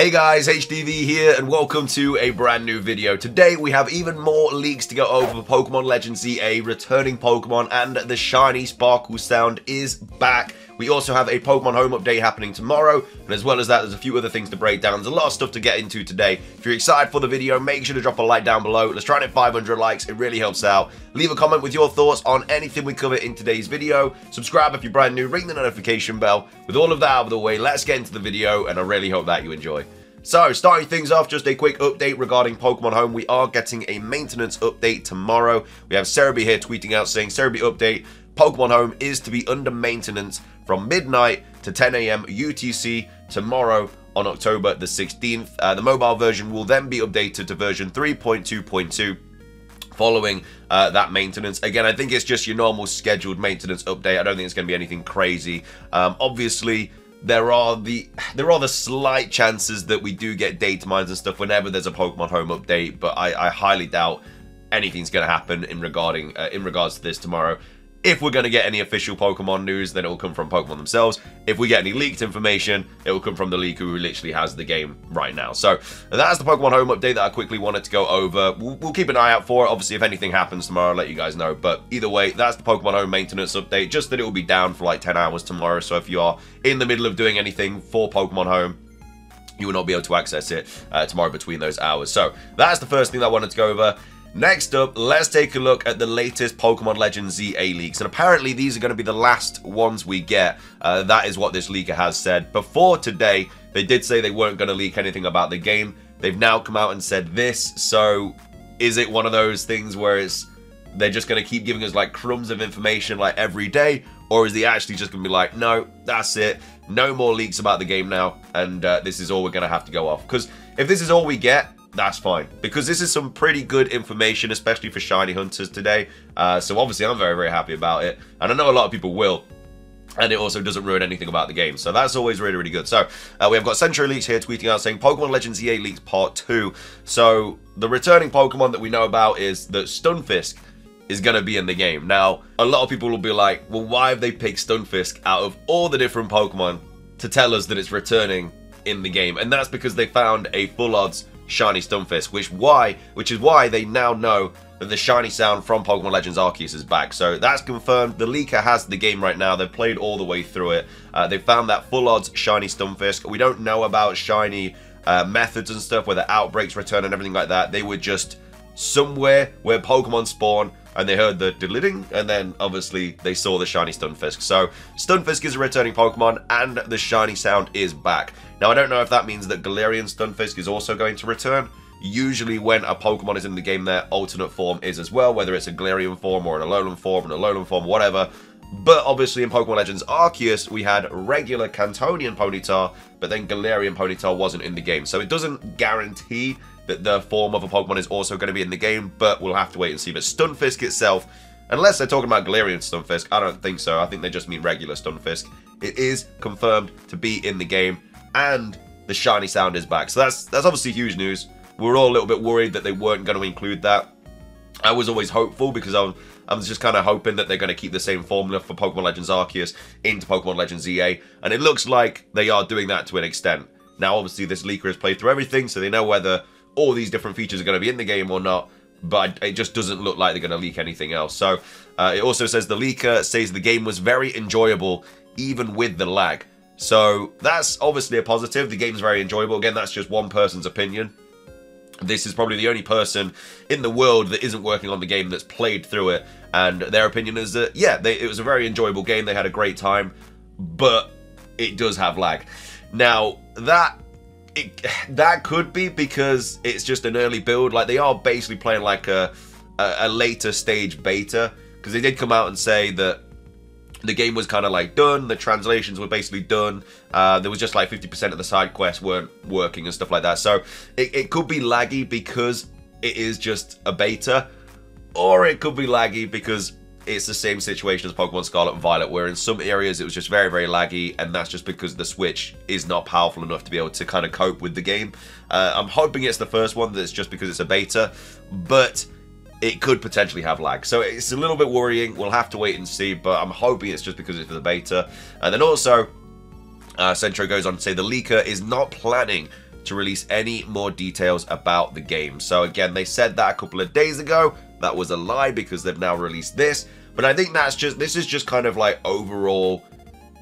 Hey guys, HDvee here and welcome to a brand new video. Today we have even more leaks to go over for Pokemon Legends ZA, returning Pokemon, and the shiny Sparkle sound is back. We also have a Pokemon Home update happening tomorrow, and as well as that, there's a few other things to break down. There's a lot of stuff to get into today. If you're excited for the video, make sure to drop a like down below. Let's try and hit 500 likes, it really helps out. Leave a comment with your thoughts on anything we cover in today's video. Subscribe if you're brand new, ring the notification bell. With all of that out of the way, let's get into the video, and I really hope that you enjoy. So, starting things off, just a quick update regarding Pokemon Home. We are getting a maintenance update tomorrow. We have Serebii here tweeting out saying, Serebii update, Pokemon Home is to be under maintenance from midnight to 10 a.m. UTC tomorrow on October the 16th. Uh, the mobile version will then be updated to version 3.2.2 following uh, that maintenance. Again, I think it's just your normal scheduled maintenance update. I don't think it's going to be anything crazy. Um, obviously, there are the there are the slight chances that we do get data mines and stuff whenever there's a Pokemon Home update, but I, I highly doubt anything's going to happen in regarding uh, in regards to this tomorrow. If we're going to get any official Pokemon news, then it will come from Pokemon themselves. If we get any leaked information, it will come from the leaker who literally has the game right now. So that's the Pokemon Home update that I quickly wanted to go over. We'll, we'll keep an eye out for it. Obviously, if anything happens tomorrow, I'll let you guys know. But either way, that's the Pokemon Home maintenance update. Just that it will be down for like 10 hours tomorrow. So if you are in the middle of doing anything for Pokemon Home, you will not be able to access it uh, tomorrow between those hours. So that's the first thing that I wanted to go over. Next up, let's take a look at the latest Pokemon Legends ZA leaks. And apparently these are going to be the last ones we get. Uh, that is what this leaker has said. Before today, they did say they weren't going to leak anything about the game. They've now come out and said this. So is it one of those things where it's they're just going to keep giving us like crumbs of information like every day? Or is he actually just going to be like, no, that's it. No more leaks about the game now. And uh, this is all we're going to have to go off. Because if this is all we get, that's fine because this is some pretty good information especially for shiny hunters today uh, so obviously i'm very very happy about it and i know a lot of people will and it also doesn't ruin anything about the game. So that's always really, really good. So uh, we have got Centro Leaks here tweeting out saying Pokemon Legends ZA Leaks Part 2. So the returning Pokemon that we know about is that Stunfisk is going to be in the game. Now, a lot of people will be like, well, why have they picked Stunfisk out of all the different Pokemon to tell us that it's returning in the game? And that's because they found a full odds shiny Stunfisk, which why which is why they now know that the shiny sound from Pokemon Legends Arceus is back. So that's confirmed. The leaker has the game right now. They've played all the way through it. Uh, they found that full odds shiny Stunfisk. We don't know about shiny uh, methods and stuff, whether outbreaks return and everything like that. They were just somewhere where Pokemon spawn and they heard the diddling, and then obviously they saw the shiny Stunfisk. So Stunfisk is a returning Pokemon, and the shiny sound is back. Now I don't know if that means that Galarian Stunfisk is also going to return. Usually when a Pokemon is in the game, their alternate form is as well, whether it's a Galarian form or an Alolan form, an Alolan form, whatever. But obviously in Pokemon Legends Arceus, we had regular Kantonian Ponyta, but then Galarian Ponyta wasn't in the game. So it doesn't guarantee that the form of a Pokemon is also going to be in the game, but we'll have to wait and see. But Stunfisk itself, unless they're talking about Galarian Stunfisk, I don't think so. I think they just mean regular Stunfisk. It is confirmed to be in the game, and the shiny sound is back. So that's that's obviously huge news. We were all a little bit worried that they weren't going to include that. I was always hopeful because I was, I was just kind of hoping that they're going to keep the same formula for Pokemon Legends Arceus into Pokemon Legends ZA, and it looks like they are doing that to an extent. Now, obviously, this leaker has played through everything, so they know whether all these different features are going to be in the game or not, but it just doesn't look like they're going to leak anything else. So uh, it also says the leaker says the game was very enjoyable even with the lag. So that's obviously a positive. The game's very enjoyable. Again, that's just one person's opinion. This is probably the only person in the world that isn't working on the game that's played through it. And their opinion is that, yeah, they, it was a very enjoyable game. They had a great time, but it does have lag. Now, that it, that could be because it's just an early build. Like they are basically playing like a a, a later stage beta because they did come out and say that the game was kind of like done. The translations were basically done. Uh, there was just like 50% of the side quests weren't working and stuff like that. So it, it could be laggy because it is just a beta, or it could be laggy because it's the same situation as Pokemon Scarlet and Violet, where in some areas it was just very, very laggy, and that's just because the Switch is not powerful enough to be able to kind of cope with the game. Uh, I'm hoping it's the first one that's just because it's a beta, but it could potentially have lag. So it's a little bit worrying. We'll have to wait and see, but I'm hoping it's just because it's the beta. And then also, uh, Centro goes on to say the leaker is not planning to release any more details about the game. So again, they said that a couple of days ago. That was a lie because they've now released this. But I think that's just, this is just kind of like overall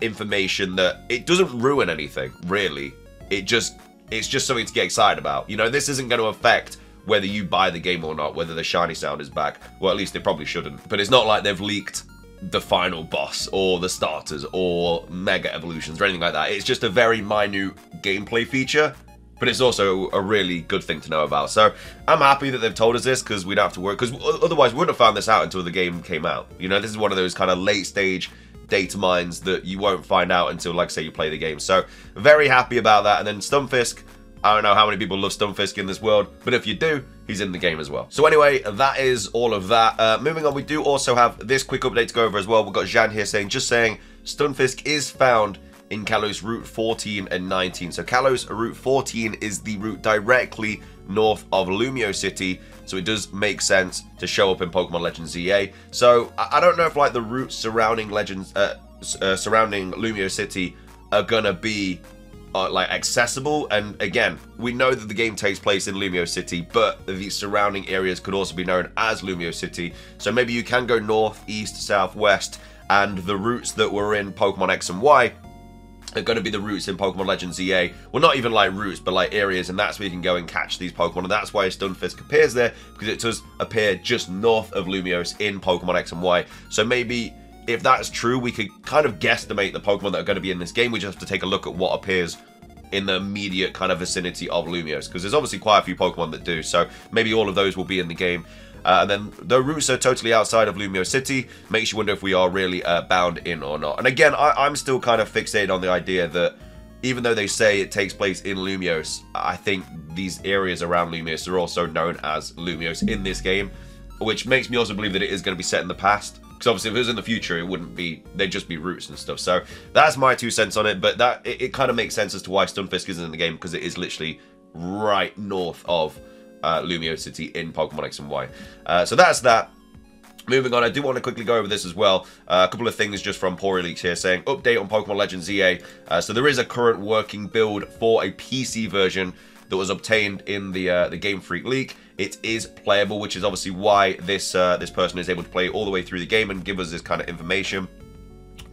information that it doesn't ruin anything, really. It just, it's just something to get excited about. You know, this isn't going to affect whether you buy the game or not, whether the shiny sound is back. Well, at least it probably shouldn't. But it's not like they've leaked the final boss or the starters or mega evolutions or anything like that. It's just a very minute gameplay feature, but it's also a really good thing to know about. So I'm happy that they've told us this because we don't have to work, because otherwise we wouldn't have found this out until the game came out. You know, this is one of those kind of late stage data mines that you won't find out until, like, say, you play the game. So very happy about that. And then Stunfisk, I don't know how many people love Stunfisk in this world, but if you do, he's in the game as well. So anyway, that is all of that. Uh, moving on, we do also have this quick update to go over as well. We've got Jan here saying, just saying, Stunfisk is found in Kalos Route 14 and 19. So Kalos Route 14 is the route directly north of Lumiose City, so it does make sense to show up in Pokemon Legends ZA. So I don't know if like the routes surrounding Legends, uh, uh, surrounding Lumiose City are gonna be uh, like accessible. And again, we know that the game takes place in Lumiose City, but the surrounding areas could also be known as Lumiose City. So maybe you can go north, east, south, west, and the routes that were in Pokemon X and Y are going to be the routes in Pokemon Legends ZA. Well, not even like routes, but like areas, and that's where you can go and catch these Pokemon. And that's why Stunfisk appears there, because it does appear just north of Lumiose in Pokemon X and Y. So maybe if that's true, we could kind of guesstimate the Pokemon that are going to be in this game. We just have to take a look at what appears in the immediate kind of vicinity of Lumiose, because there's obviously quite a few Pokemon that do, so maybe all of those will be in the game. Uh, and then the routes are totally outside of Lumiose City, makes you wonder if we are really uh, bound in or not. And again, I am still kind of fixated on the idea that even though they say it takes place in Lumiose, I think these areas around Lumiose are also known as Lumiose in this game, which makes me also believe that it is going to be set in the past. Because obviously, if it was in the future, it wouldn't be. They'd just be routes and stuff. So that's my two cents on it. But that it, it kind of makes sense as to why Stunfisk isn't in the game because it is literally right north of uh, Lumiose City in Pokemon X and Y. Uh, so that's that. Moving on, I do want to quickly go over this as well. Uh, a couple of things just from Pori Leaks here saying update on Pokemon Legends ZA. Uh, so there is a current working build for a PC version that was obtained in the uh, the Game Freak leak. It is playable, which is obviously why this uh, this person is able to play all the way through the game and give us this kind of information.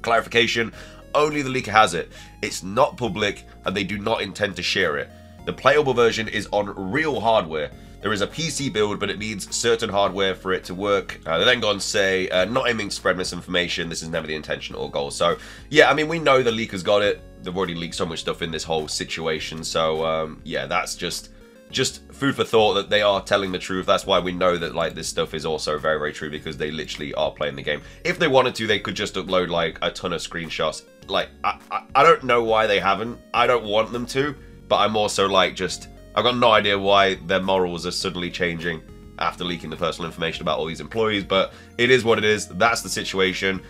Clarification, only the leaker has it. It's not public and they do not intend to share it. The playable version is on real hardware. There is a PC build, but it needs certain hardware for it to work. Uh, they then go on to say, uh, not aiming to spread misinformation. This is never the intention or goal. So, yeah, I mean, we know the leaker's got it. They've already leaked so much stuff in this whole situation. So, um, yeah, that's just just food for thought that they are telling the truth. That's why we know that like this stuff is also very very true because they literally are playing the game. If they wanted to, they could just upload like a ton of screenshots. Like I I, I don't know why they haven't. I don't want them to, but I'm also like just I've got no idea why their morals are suddenly changing after leaking the personal information about all these employees. But it is what it is. That's the situation.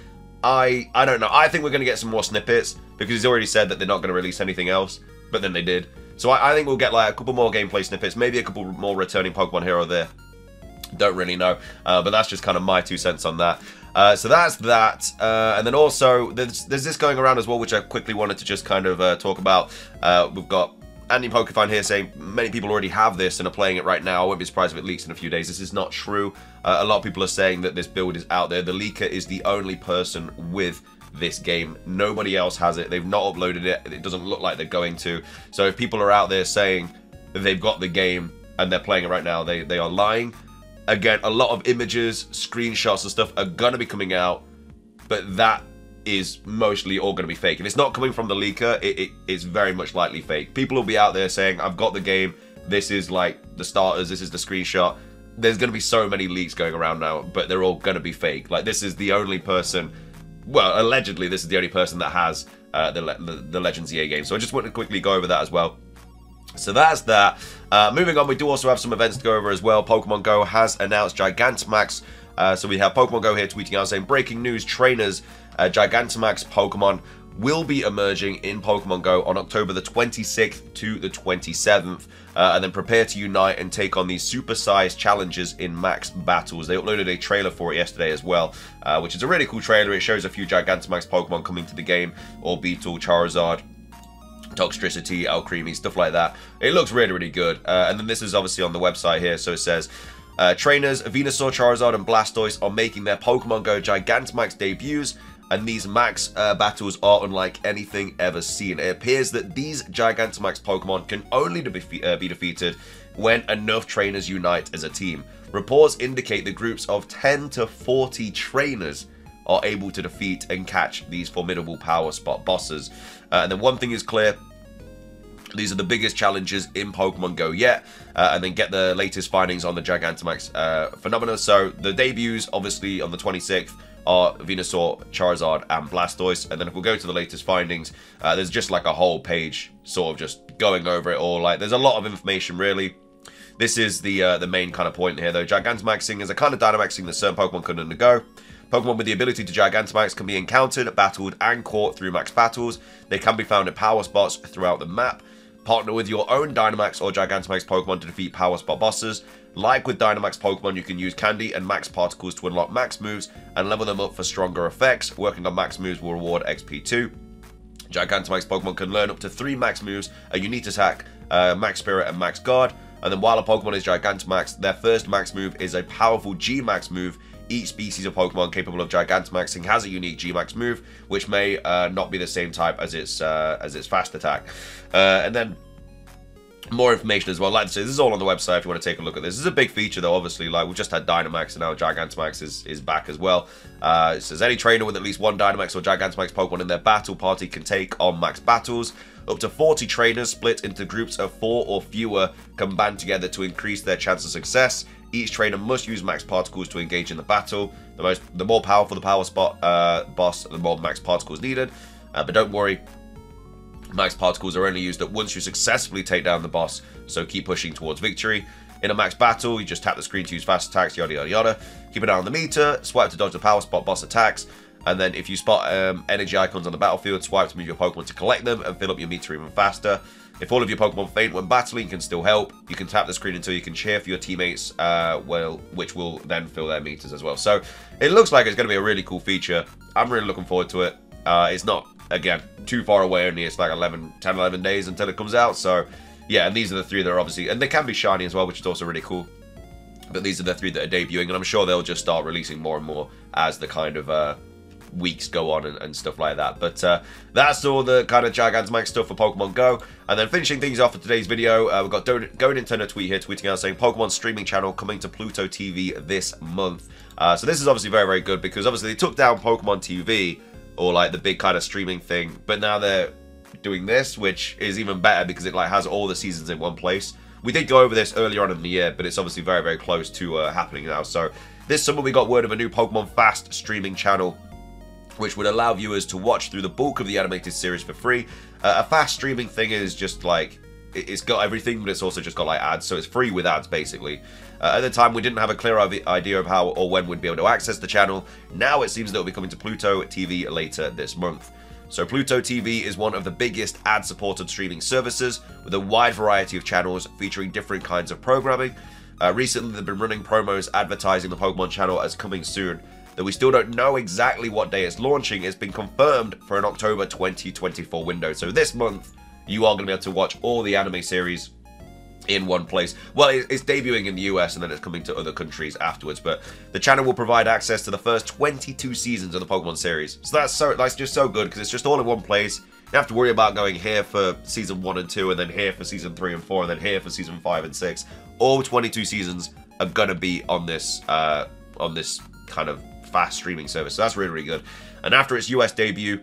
I I don't know. I think we're going to get some more snippets because he's already said that they're not going to release anything else, but then they did. So I, I, think we'll get like a couple more gameplay snippets, maybe a couple more returning Pokemon here or there. Don't really know, uh, but that's just kind of my two cents on that. Uh, so that's that, uh, and then also there's, there's this going around as well, which I quickly wanted to just kind of uh, talk about. Uh, we've got Andy Pokefine here saying many people already have this and are playing it right now. I won't be surprised if it leaks in a few days. This is not true. Uh, a lot of people are saying that this build is out there. The leaker is the only person with this game. Nobody else has it. They've not uploaded it. It doesn't look like they're going to. So if people are out there saying they've got the game and they're playing it right now, they, they are lying. Again, a lot of images, screenshots and stuff are going to be coming out, but that is mostly all going to be fake. If it's not coming from the leaker, it, it is very much likely fake. People will be out there saying, I've got the game, this is like the starters, this is the screenshot. There's going to be so many leaks going around now, but they're all going to be fake. Like, this is the only person well, allegedly, this is the only person that has uh, the, the, the Legends ZA game. So I just want to quickly go over that as well. So that's that. Uh, moving on, we do also have some events to go over as well. Pokemon Go has announced Gigantamax. Uh, so we have Pokemon Go here tweeting out saying, breaking news, trainers, uh, Gigantamax Pokemon will be emerging in Pokemon Go on October the 26th to the 27th. Uh, and then prepare to unite and take on these super-sized challenges in max battles. They uploaded a trailer for it yesterday as well, uh, which is a really cool trailer. It shows a few Gigantamax Pokemon coming to the game, Orbeetle, Charizard, Toxtricity, Alcremie, stuff like that. It looks really, really good. Uh, and then this is obviously on the website here, so it says, uh, trainers Venusaur, Charizard, and Blastoise are making their Pokemon Go Gigantamax debuts, and these max uh, battles are unlike anything ever seen. It appears that these Gigantamax Pokemon can only be, uh, be defeated when enough trainers unite as a team. Reports indicate that groups of 10 to 40 trainers are able to defeat and catch these formidable power spot bosses. Uh, and then one thing is clear, these are the biggest challenges in Pokemon Go yet, uh, and then get the latest findings on the Gigantamax uh, phenomena. So the debuts, obviously, on the 26th are Venusaur, Charizard, and Blastoise. And then if we go to the latest findings, uh, there's just like a whole page sort of just going over it all. Like, there's a lot of information, really. This is the uh, the main kind of point here, though. Gigantamaxing is a kind of Dynamaxing that certain Pokemon couldn't undergo. Pokemon with the ability to Gigantamax can be encountered, battled, and caught through max battles. They can be found at power spots throughout the map. Partner with your own Dynamax or Gigantamax Pokemon to defeat power spot bosses. Like with Dynamax Pokemon, you can use Candy and Max Particles to unlock max moves and level them up for stronger effects. Working on max moves will reward XP too. Gigantamax Pokemon can learn up to 3 max moves, a unique attack, uh, max spirit and max guard. And then while a Pokemon is Gigantamax, their first max move is a powerful G-Max move each species of Pokemon capable of Gigantamaxing has a unique G-Max move, which may uh, not be the same type as its uh, as its fast attack. Uh, and then more information as well. Like I say, this is all on the website if you want to take a look at this. This is a big feature though, obviously. Like we've just had Dynamax and now Gigantamax is, is back as well. Uh, it says any trainer with at least one Dynamax or Gigantamax Pokemon in their battle party can take on max battles. Up to 40 trainers split into groups of four or fewer can band together to increase their chance of success. Each trainer must use max particles to engage in the battle. The most, the more powerful the power spot uh, boss, the more max particles needed. Uh, but don't worry, max particles are only used that once you successfully take down the boss, so keep pushing towards victory. In a max battle, you just tap the screen to use fast attacks, yada yada yada. Keep an eye on the meter, swipe to dodge the power spot boss attacks, and then if you spot um, energy icons on the battlefield, swipe to move your Pokemon to collect them and fill up your meter even faster. If all of your Pokemon faint when battling, can still help. You can tap the screen until you can cheer for your teammates, uh, well, which will then fill their meters as well. So it looks like it's going to be a really cool feature. I'm really looking forward to it. Uh, it's not, again, too far away only. It's like 11, 10, 11 days until it comes out. So yeah, and these are the three that are obviously, and they can be shiny as well, which is also really cool. But these are the three that are debuting, and I'm sure they'll just start releasing more and more as the kind of uh, weeks go on and, and stuff like that. But uh, that's all the kind of Gigantamax stuff for Pokemon Go. And then finishing things off for today's video, uh, we've got GoNintendo tweet here tweeting out saying Pokemon streaming channel coming to Pluto TV this month. Uh, so this is obviously very, very good because obviously they took down Pokemon TV or like the big kind of streaming thing, but now they're doing this, which is even better because it like has all the seasons in one place. We did go over this earlier on in the year, but it's obviously very, very close to uh, happening now. So this summer we got word of a new Pokemon Fast streaming channel which would allow viewers to watch through the bulk of the animated series for free. Uh, a fast streaming thing is just like it's got everything, but it's also just got like ads, so it's free with ads basically. Uh, at the time, we didn't have a clear idea of how or when we'd be able to access the channel. Now it seems that it'll be coming to Pluto TV later this month. So Pluto TV is one of the biggest ad-supported streaming services with a wide variety of channels featuring different kinds of programming. Uh, recently, they've been running promos advertising the Pokemon channel as coming soon, Though we still don't know exactly what day it's launching, it's been confirmed for an October 2024 window. So this month, you are going to be able to watch all the anime series in one place. Well, it's debuting in the US and then it's coming to other countries afterwards. But the channel will provide access to the first 22 seasons of the Pokemon series. So that's so that's just so good because it's just all in one place. You have to worry about going here for season one and two, and then here for season three and four, and then here for season five and six. All 22 seasons are gonna be on this uh, on this kind of fast streaming service. So that's really, really good. And after its US debut,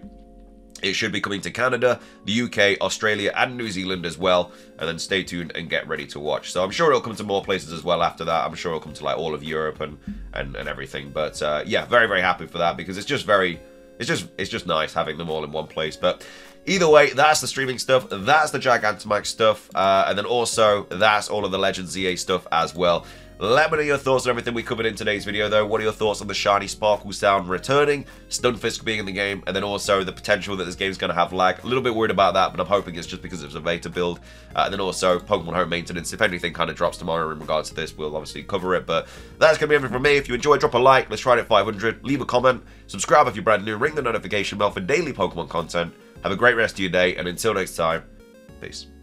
it should be coming to Canada, the UK, Australia, and New Zealand as well. And then stay tuned and get ready to watch. So I'm sure it'll come to more places as well after that. I'm sure it'll come to like all of Europe and and, and everything. But uh, yeah, very very happy for that because it's just very it's just it's just nice having them all in one place. But either way, that's the streaming stuff. That's the Gigantamax stuff, uh, and then also that's all of the Legend ZA stuff as well. Let me know your thoughts on everything we covered in today's video though. What are your thoughts on the Shiny Sparkle Sound returning, Stunfisk being in the game, and then also the potential that this game is going to have lag. A little bit worried about that, but I'm hoping it's just because it's a beta build. Uh, and then also Pokemon Home Maintenance. If anything kind of drops tomorrow in regards to this, we'll obviously cover it. But that's going to be everything from me. If you enjoyed, drop a like. Let's try it at 500. Leave a comment. Subscribe if you're brand new. Ring the notification bell for daily Pokemon content. Have a great rest of your day, and until next time, Peace.